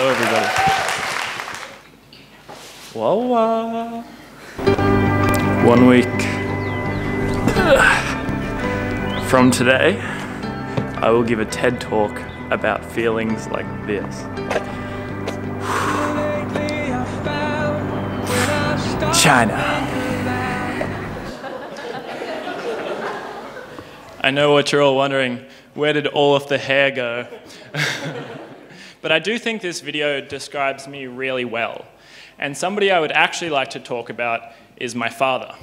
Hello, everybody. Whoa, One week from today, I will give a TED talk about feelings like this. China. I know what you're all wondering. Where did all of the hair go? but I do think this video describes me really well. And somebody I would actually like to talk about is my father.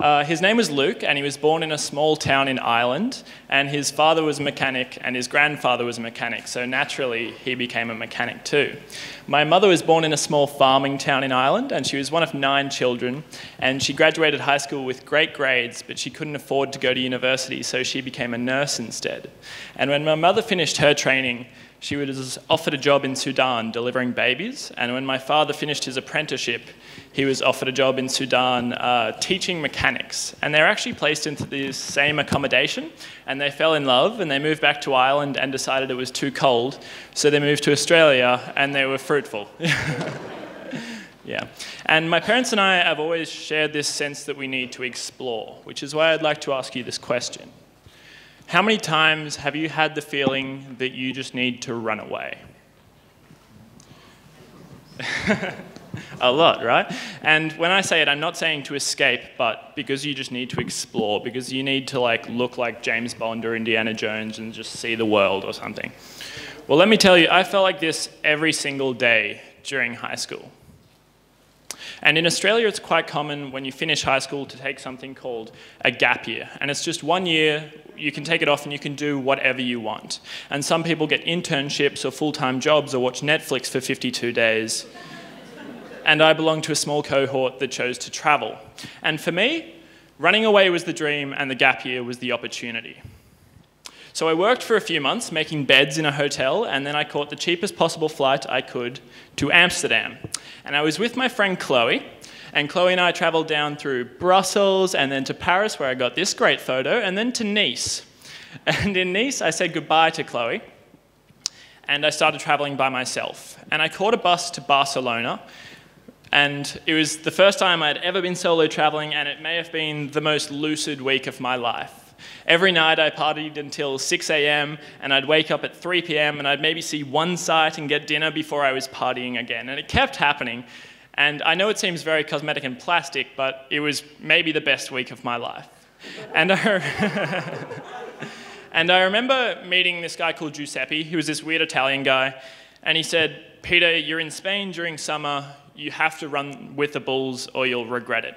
Uh, his name was Luke, and he was born in a small town in Ireland. And his father was a mechanic, and his grandfather was a mechanic, so naturally he became a mechanic too. My mother was born in a small farming town in Ireland, and she was one of nine children. And she graduated high school with great grades, but she couldn't afford to go to university, so she became a nurse instead. And when my mother finished her training, she was offered a job in Sudan delivering babies. And when my father finished his apprenticeship, he was offered a job in Sudan uh, teaching mechanics. And they were actually placed into the same accommodation. And they fell in love and they moved back to Ireland and decided it was too cold. So they moved to Australia and they were fruitful. yeah. And my parents and I have always shared this sense that we need to explore, which is why I'd like to ask you this question. How many times have you had the feeling that you just need to run away? a lot, right? And when I say it, I'm not saying to escape, but because you just need to explore, because you need to like look like James Bond or Indiana Jones and just see the world or something. Well, let me tell you, I felt like this every single day during high school. And in Australia, it's quite common when you finish high school to take something called a gap year. And it's just one year, you can take it off and you can do whatever you want. And some people get internships or full time jobs or watch Netflix for 52 days. And I belong to a small cohort that chose to travel. And for me, running away was the dream and the gap year was the opportunity. So I worked for a few months making beds in a hotel, and then I caught the cheapest possible flight I could to Amsterdam. And I was with my friend Chloe, and Chloe and I traveled down through Brussels and then to Paris, where I got this great photo, and then to Nice. And in Nice, I said goodbye to Chloe, and I started traveling by myself. And I caught a bus to Barcelona, and it was the first time I'd ever been solo traveling, and it may have been the most lucid week of my life. Every night I partied until 6 a.m. and I'd wake up at 3 p.m. and I'd maybe see one site and get dinner before I was partying again. And it kept happening. And I know it seems very cosmetic and plastic, but it was maybe the best week of my life. And I, and I remember meeting this guy called Giuseppe, who was this weird Italian guy. And he said, Peter, you're in Spain during summer. You have to run with the bulls or you'll regret it.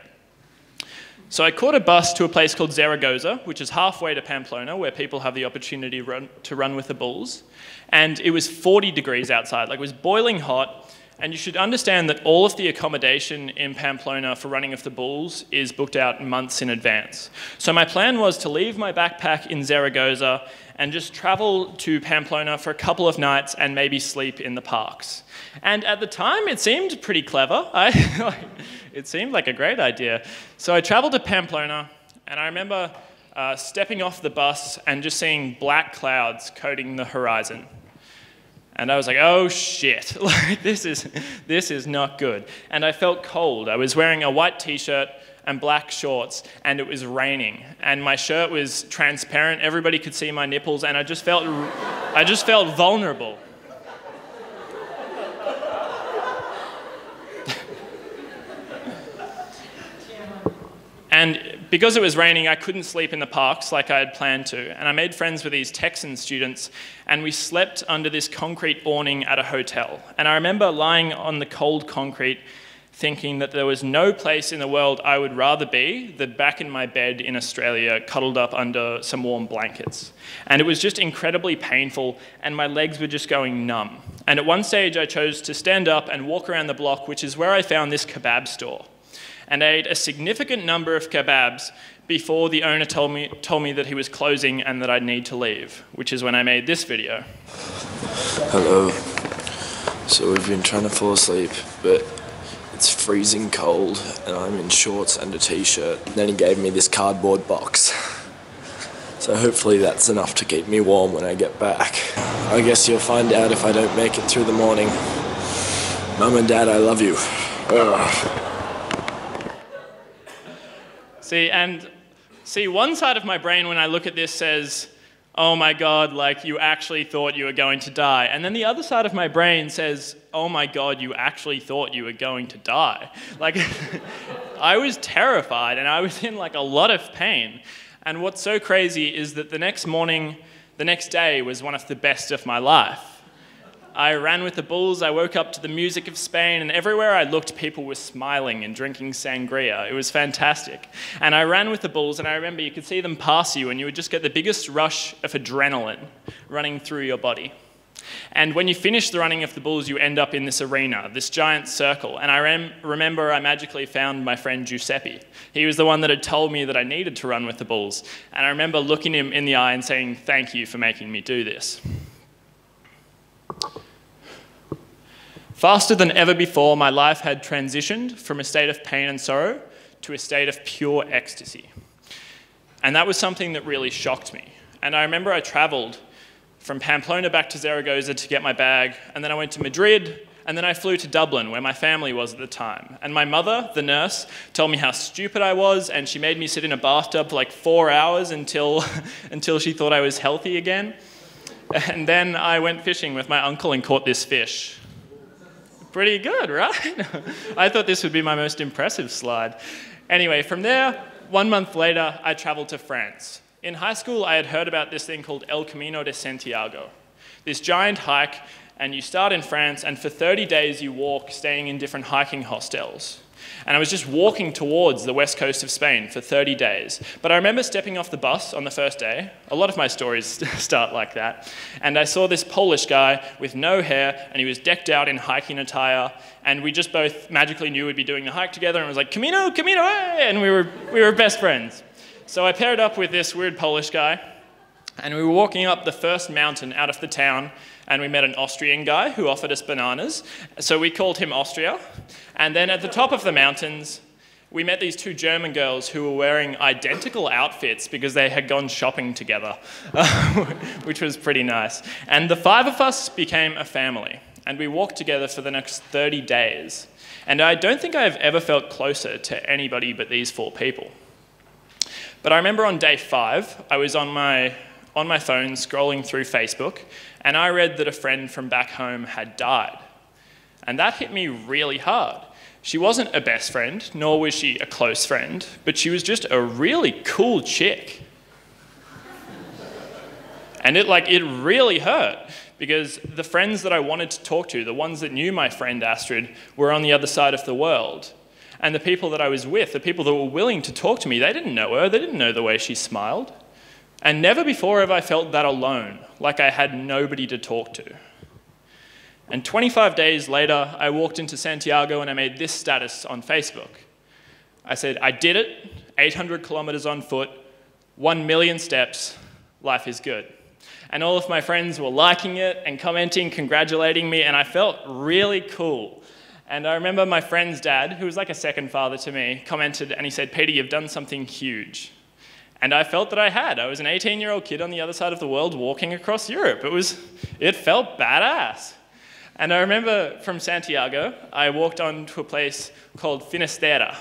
So I caught a bus to a place called Zaragoza, which is halfway to Pamplona, where people have the opportunity run, to run with the bulls. And it was 40 degrees outside, like it was boiling hot. And you should understand that all of the accommodation in Pamplona for running of the bulls is booked out months in advance. So my plan was to leave my backpack in Zaragoza and just travel to Pamplona for a couple of nights and maybe sleep in the parks. And at the time, it seemed pretty clever. I, it seemed like a great idea. So I traveled to Pamplona, and I remember uh, stepping off the bus and just seeing black clouds coating the horizon. And I was like, oh shit, like, this, is, this is not good. And I felt cold. I was wearing a white t shirt and black shorts, and it was raining. And my shirt was transparent. Everybody could see my nipples, and I just felt, I just felt vulnerable. And because it was raining, I couldn't sleep in the parks like I had planned to. And I made friends with these Texan students, and we slept under this concrete awning at a hotel. And I remember lying on the cold concrete, thinking that there was no place in the world I would rather be than back in my bed in Australia, cuddled up under some warm blankets. And it was just incredibly painful, and my legs were just going numb. And at one stage, I chose to stand up and walk around the block, which is where I found this kebab store and ate a significant number of kebabs before the owner told me, told me that he was closing and that I'd need to leave, which is when I made this video. Hello. So we've been trying to fall asleep, but it's freezing cold and I'm in shorts and a t-shirt. Then he gave me this cardboard box. So hopefully that's enough to keep me warm when I get back. I guess you'll find out if I don't make it through the morning. Mum and Dad, I love you. Ugh. See, and see, one side of my brain when I look at this says, oh my God, like you actually thought you were going to die. And then the other side of my brain says, oh my God, you actually thought you were going to die. Like, I was terrified and I was in like a lot of pain. And what's so crazy is that the next morning, the next day was one of the best of my life. I ran with the bulls, I woke up to the music of Spain, and everywhere I looked, people were smiling and drinking sangria. It was fantastic. And I ran with the bulls, and I remember you could see them pass you, and you would just get the biggest rush of adrenaline running through your body. And when you finish the running of the bulls, you end up in this arena, this giant circle. And I rem- remember I magically found my friend Giuseppe. He was the one that had told me that I needed to run with the bulls. And I remember looking him in the eye and saying, Thank you for making me do this. Faster than ever before, my life had transitioned from a state of pain and sorrow to a state of pure ecstasy. And that was something that really shocked me. And I remember I traveled from Pamplona back to Zaragoza to get my bag, and then I went to Madrid, and then I flew to Dublin, where my family was at the time. And my mother, the nurse, told me how stupid I was, and she made me sit in a bathtub for like four hours until, until she thought I was healthy again. And then I went fishing with my uncle and caught this fish. Pretty good, right? I thought this would be my most impressive slide. Anyway, from there, one month later, I traveled to France. In high school, I had heard about this thing called El Camino de Santiago, this giant hike, and you start in France, and for 30 days you walk, staying in different hiking hostels. And I was just walking towards the west coast of Spain for 30 days. But I remember stepping off the bus on the first day. A lot of my stories start like that. And I saw this Polish guy with no hair, and he was decked out in hiking attire. And we just both magically knew we'd be doing the hike together, and it was like, Camino, Camino, hey! and we were, we were best friends. So I paired up with this weird Polish guy, and we were walking up the first mountain out of the town, and we met an Austrian guy who offered us bananas. So we called him Austria. And then at the top of the mountains, we met these two German girls who were wearing identical outfits because they had gone shopping together, which was pretty nice. And the five of us became a family, and we walked together for the next 30 days. And I don't think I've ever felt closer to anybody but these four people. But I remember on day five, I was on my, on my phone scrolling through Facebook, and I read that a friend from back home had died. And that hit me really hard. She wasn't a best friend, nor was she a close friend, but she was just a really cool chick. And it like it really hurt because the friends that I wanted to talk to, the ones that knew my friend Astrid, were on the other side of the world. And the people that I was with, the people that were willing to talk to me, they didn't know her, they didn't know the way she smiled. And never before have I felt that alone, like I had nobody to talk to. And 25 days later, I walked into Santiago and I made this status on Facebook. I said, I did it, 800 kilometers on foot, 1 million steps, life is good. And all of my friends were liking it and commenting, congratulating me, and I felt really cool. And I remember my friend's dad, who was like a second father to me, commented and he said, Peter, you've done something huge. And I felt that I had. I was an 18 year old kid on the other side of the world walking across Europe. It, was, it felt badass. And I remember from Santiago, I walked on to a place called Finisterre.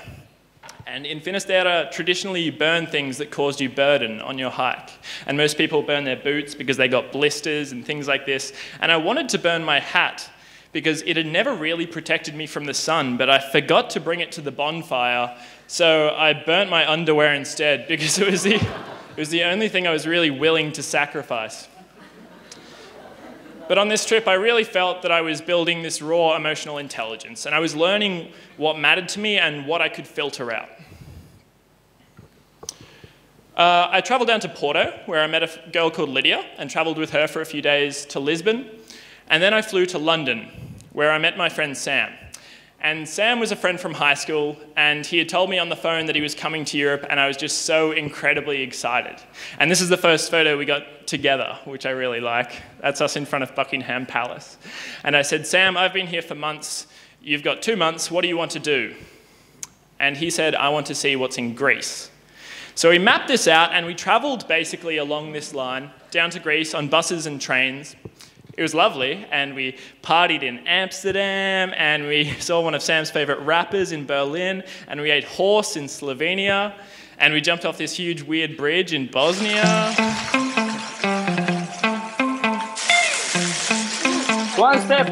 And in Finisterre, traditionally you burn things that caused you burden on your hike. And most people burn their boots because they got blisters and things like this. And I wanted to burn my hat because it had never really protected me from the sun, but I forgot to bring it to the bonfire, so I burnt my underwear instead because it was the, it was the only thing I was really willing to sacrifice. But on this trip, I really felt that I was building this raw emotional intelligence, and I was learning what mattered to me and what I could filter out. Uh, I traveled down to Porto, where I met a girl called Lydia, and traveled with her for a few days to Lisbon. And then I flew to London, where I met my friend Sam. And Sam was a friend from high school, and he had told me on the phone that he was coming to Europe, and I was just so incredibly excited. And this is the first photo we got together, which I really like. That's us in front of Buckingham Palace. And I said, Sam, I've been here for months. You've got two months. What do you want to do? And he said, I want to see what's in Greece. So we mapped this out and we traveled basically along this line down to Greece on buses and trains. It was lovely, and we partied in Amsterdam, and we saw one of Sam's favorite rappers in Berlin, and we ate horse in Slovenia, and we jumped off this huge weird bridge in Bosnia. One step.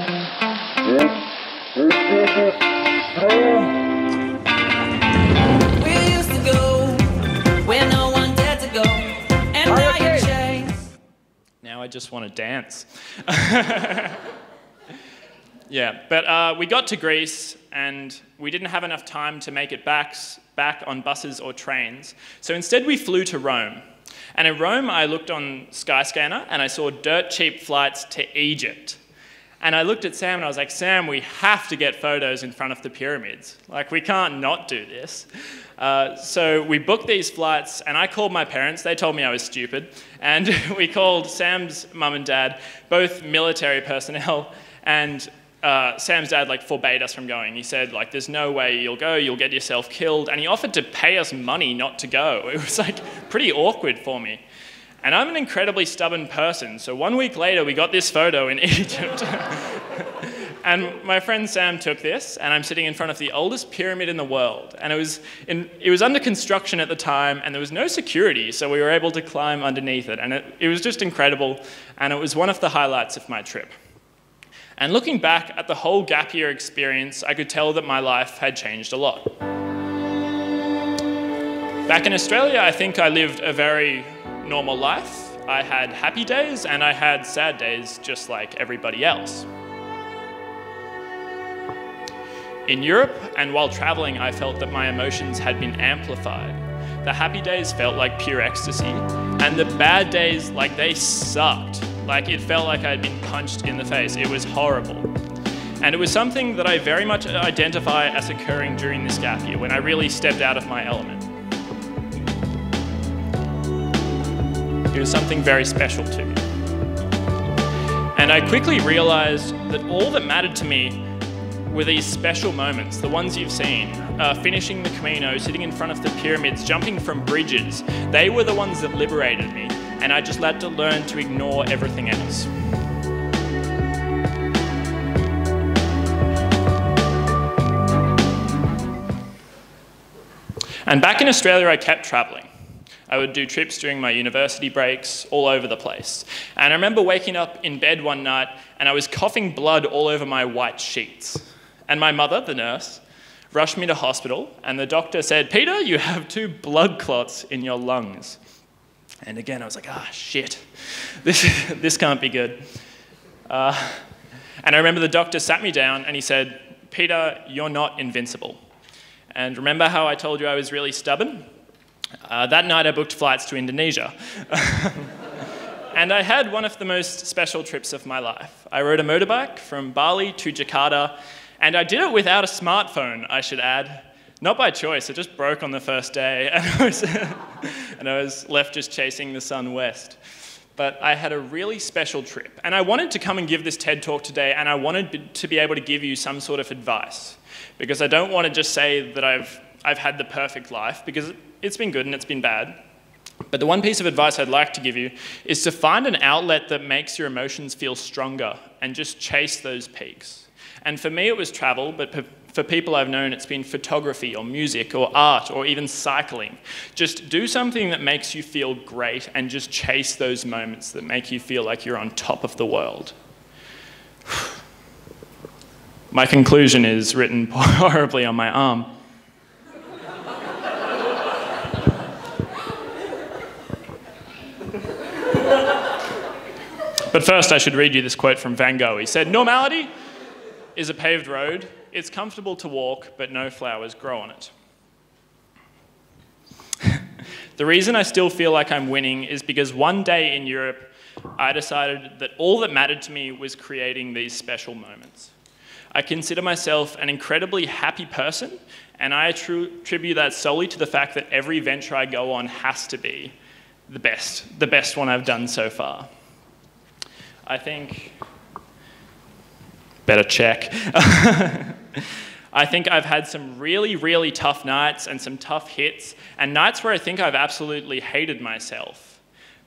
Now I just want to dance. yeah, but uh, we got to Greece and we didn't have enough time to make it back, back on buses or trains. So instead, we flew to Rome. And in Rome, I looked on Skyscanner and I saw dirt cheap flights to Egypt. And I looked at Sam and I was like, Sam, we have to get photos in front of the pyramids. Like, we can't not do this. Uh, so we booked these flights and I called my parents. They told me I was stupid. And we called Sam's mum and dad, both military personnel. And uh, Sam's dad like forbade us from going. He said like, "There's no way you'll go. You'll get yourself killed." And he offered to pay us money not to go. It was like pretty awkward for me. And I'm an incredibly stubborn person. So one week later, we got this photo in Egypt. and my friend Sam took this, and I'm sitting in front of the oldest pyramid in the world. And it was, in, it was under construction at the time, and there was no security, so we were able to climb underneath it. And it, it was just incredible, and it was one of the highlights of my trip. And looking back at the whole gap year experience, I could tell that my life had changed a lot. Back in Australia, I think I lived a very normal life. I had happy days and I had sad days just like everybody else. In Europe and while traveling, I felt that my emotions had been amplified. The happy days felt like pure ecstasy, and the bad days, like they sucked. Like it felt like I'd been punched in the face. It was horrible. And it was something that I very much identify as occurring during this gap year when I really stepped out of my element. Was something very special to me. And I quickly realized that all that mattered to me were these special moments, the ones you've seen, uh, finishing the Camino, sitting in front of the pyramids, jumping from bridges. They were the ones that liberated me, and I just had to learn to ignore everything else. And back in Australia, I kept traveling. I would do trips during my university breaks all over the place. And I remember waking up in bed one night and I was coughing blood all over my white sheets. And my mother, the nurse, rushed me to hospital and the doctor said, Peter, you have two blood clots in your lungs. And again, I was like, ah, shit, this, this can't be good. Uh, and I remember the doctor sat me down and he said, Peter, you're not invincible. And remember how I told you I was really stubborn? Uh, that night I booked flights to Indonesia. and I had one of the most special trips of my life. I rode a motorbike from Bali to Jakarta, and I did it without a smartphone, I should add. Not by choice, it just broke on the first day, and I was, and I was left just chasing the sun west. But I had a really special trip, and I wanted to come and give this TED talk today, and I wanted to be able to give you some sort of advice. Because I don't want to just say that I've, I've had the perfect life, because it's been good and it's been bad. But the one piece of advice I'd like to give you is to find an outlet that makes your emotions feel stronger and just chase those peaks. And for me, it was travel, but for people I've known, it's been photography or music or art or even cycling. Just do something that makes you feel great and just chase those moments that make you feel like you're on top of the world. My conclusion is written horribly on my arm. But first, I should read you this quote from Van Gogh. He said, Normality is a paved road. It's comfortable to walk, but no flowers grow on it. the reason I still feel like I'm winning is because one day in Europe, I decided that all that mattered to me was creating these special moments. I consider myself an incredibly happy person, and I attribute that solely to the fact that every venture I go on has to be the best, the best one I've done so far. I think, better check. I think I've had some really, really tough nights and some tough hits, and nights where I think I've absolutely hated myself.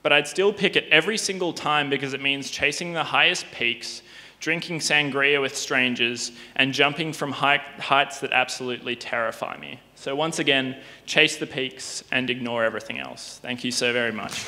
But I'd still pick it every single time because it means chasing the highest peaks, drinking sangria with strangers, and jumping from heights that absolutely terrify me. So, once again, chase the peaks and ignore everything else. Thank you so very much.